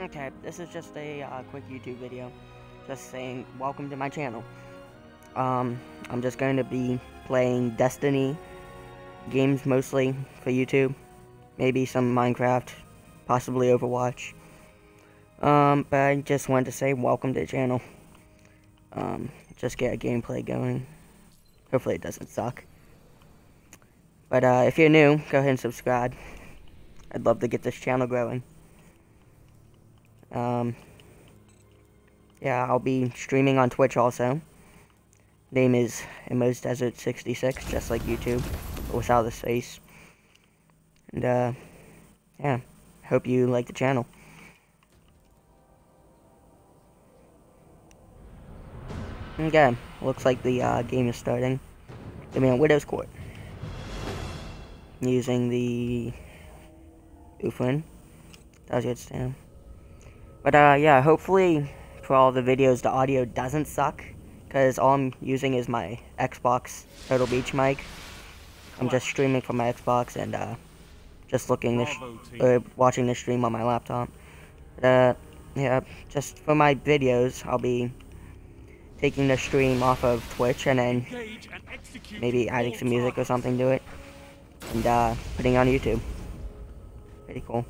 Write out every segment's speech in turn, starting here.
Okay, this is just a uh, quick YouTube video, just saying welcome to my channel. Um, I'm just going to be playing Destiny games mostly for YouTube, maybe some Minecraft, possibly Overwatch. Um, but I just wanted to say welcome to the channel. Um, just get a gameplay going. Hopefully it doesn't suck. But uh, if you're new, go ahead and subscribe. I'd love to get this channel growing. Um, yeah, I'll be streaming on Twitch also. Name is Emos Desert 66, just like YouTube, without the space. And uh, yeah, hope you like the channel. Okay, looks like the uh, game is starting. I mean, Widow's Court. Using the Uflin. That was good, Stan. But uh, yeah, hopefully for all the videos the audio doesn't suck. Because all I'm using is my Xbox Turtle Beach mic. I'm just streaming from my Xbox and uh, just looking this, uh, watching the stream on my laptop. But, uh, yeah, just for my videos, I'll be taking the stream off of Twitch and then maybe adding some music or something to it and uh, putting it on YouTube. Pretty cool.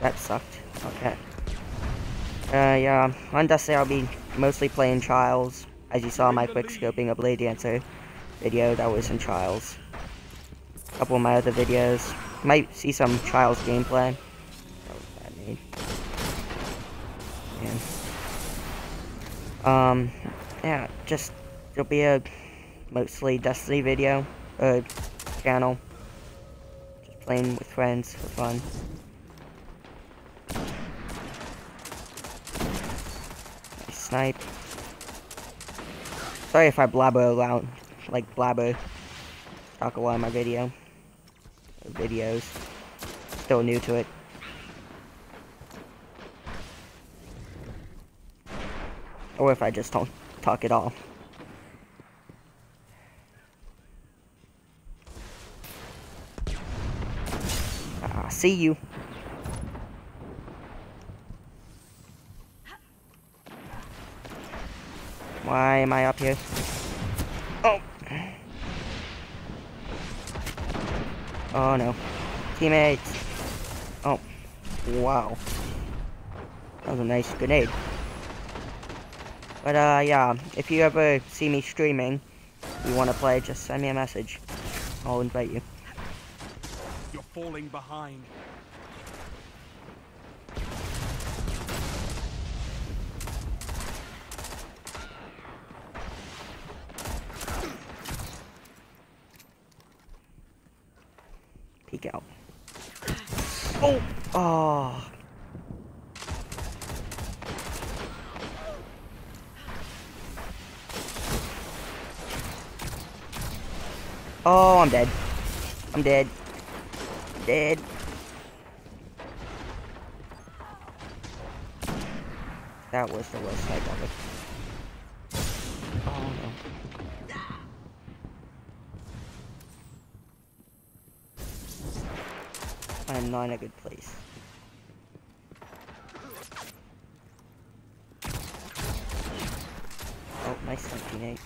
That sucked. Okay. Uh, yeah, on Destiny I'll be mostly playing Trials. As you saw my quick scoping of Blade Dancer video, that was in Trials. A couple of my other videos. might see some Trials gameplay. Made. Um, yeah, just, it'll be a mostly Destiny video, uh, channel. Just playing with friends for fun. Snipe. Sorry if I blabber out, like blabber. Talk a lot in my video. Videos. Still new to it. Or if I just don't talk at all. Ah, see you. Why am I up here? Oh! Oh no. Teammates! Oh. Wow. That was a nice grenade. But uh, yeah, if you ever see me streaming, you want to play, just send me a message. I'll invite you. You're falling behind. Peek out. Oh! Oh! Oh, I'm dead. I'm dead. Dead. That was the worst fight ever. Oh no. I am not in a good place. Oh, nice teammate.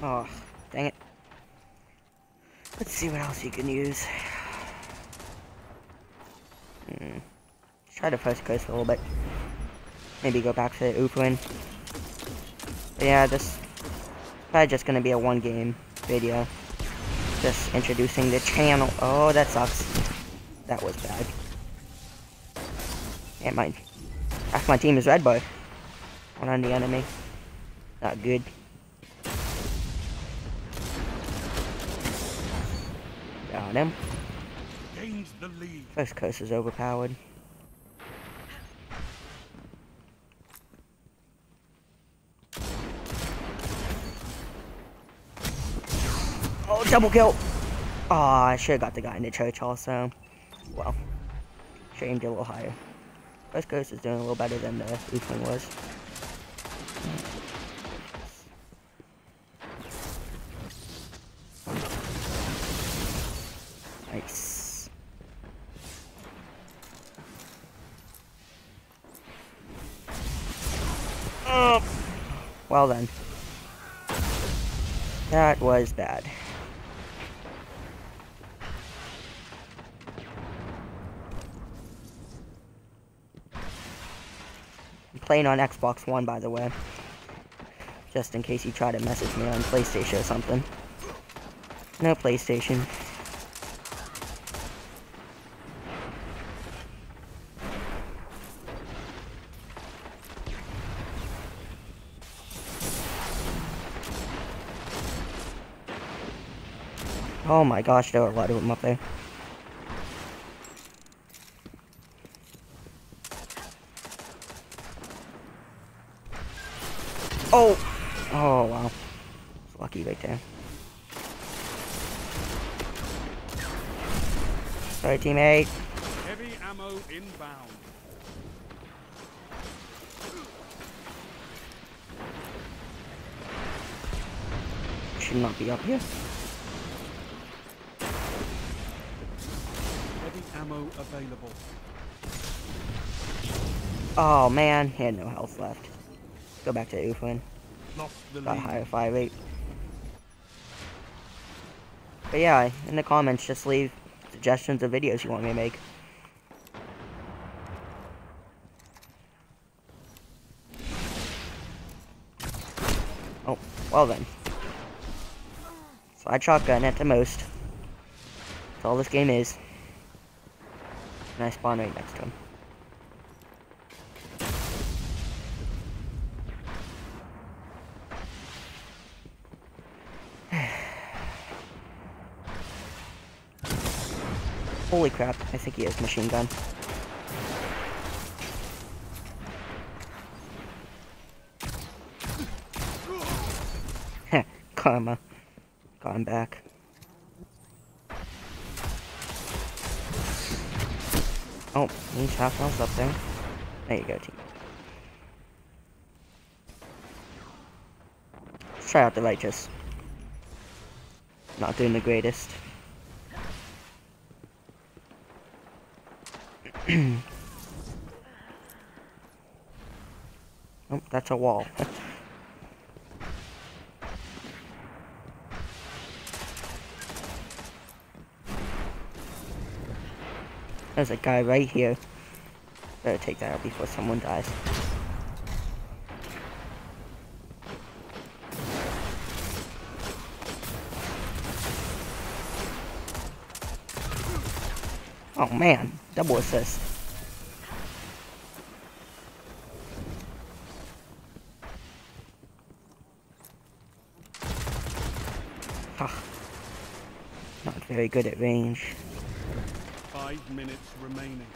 Oh, dang it. Let's see what else you can use. Hmm. Try to First Curse a little bit. Maybe go back to the Uflin. Yeah, this probably just gonna be a one game video. Just introducing the channel. Oh, that sucks. That was bad. And my half my team is red boy. One on the enemy. Not good. Got him. Gains the lead. First Curse is overpowered. Double kill. Oh, I should have got the guy in the church also. Well, should aimed a little higher. West Coast is doing a little better than the East was. Nice. Oh. Well then. That was bad. Playing on Xbox One, by the way. Just in case you try to message me on PlayStation or something. No PlayStation. Oh my gosh, there are a lot of them up there. Oh! Oh, wow. It's lucky right there. Sorry, teammate. Heavy ammo inbound. Should not be up here. Heavy ammo available. Oh man, he had no health left. Go back to the Got a higher fire rate. But yeah, in the comments, just leave suggestions of videos you want me to make. Oh, well then. Slide shotgun at the most. That's all this game is. And I spawn right next to him. Holy crap, I think he has machine gun. Heh, Karma. Him back. Oh, need else up there. There you go, team. Let's try out the righteous. Not doing the greatest. oh, that's a wall. There's a guy right here. Better take that out before someone dies. Oh man, double assist. Not very good at range. Five minutes remaining.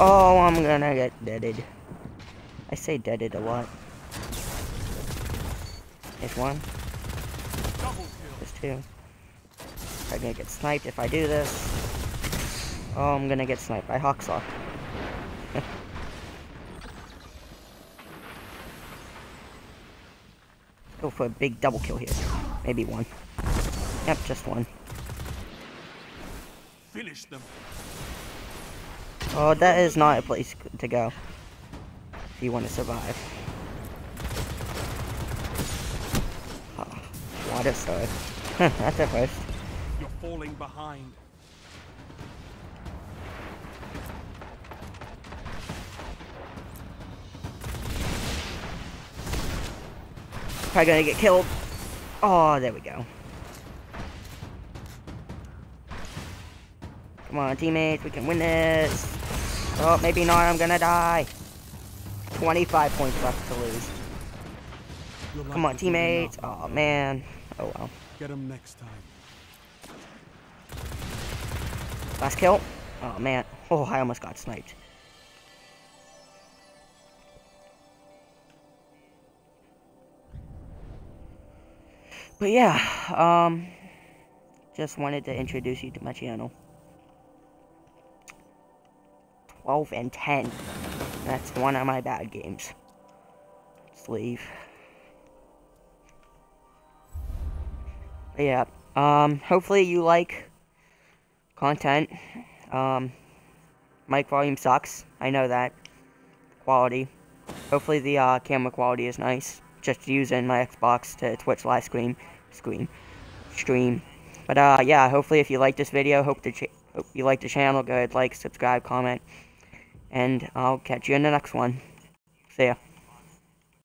Oh, I'm gonna get deaded. I say deaded a lot. There's one. Double. There's two. I'm gonna get sniped if I do this. Oh, I'm gonna get sniped by Hawksaw. Go for a big double kill here. Maybe one. Yep, just one. Finish them. Oh, that is not a place to go. If you want to survive. Oh, water sword. That's a first. Falling behind. Probably gonna get killed. Oh, there we go. Come on, teammates, we can win this. Oh, maybe not, I'm gonna die. 25 points left to lose. Come on, likely to win teammates. Oh, man. Oh, well. Get them next time. Last kill. Oh, man. Oh, I almost got sniped. But yeah, um, just wanted to introduce you to my channel. 12 and 10. That's one of my bad games. Let's leave. yeah. Um, hopefully you like content. Um, mic volume sucks. I know that. Quality. Hopefully the uh, camera quality is nice. Just using my Xbox to Twitch live stream, screen, stream. But uh, yeah. Hopefully if you like this video, hope the hope you like the channel. Go ahead, like, subscribe, comment, and I'll catch you in the next one. See ya.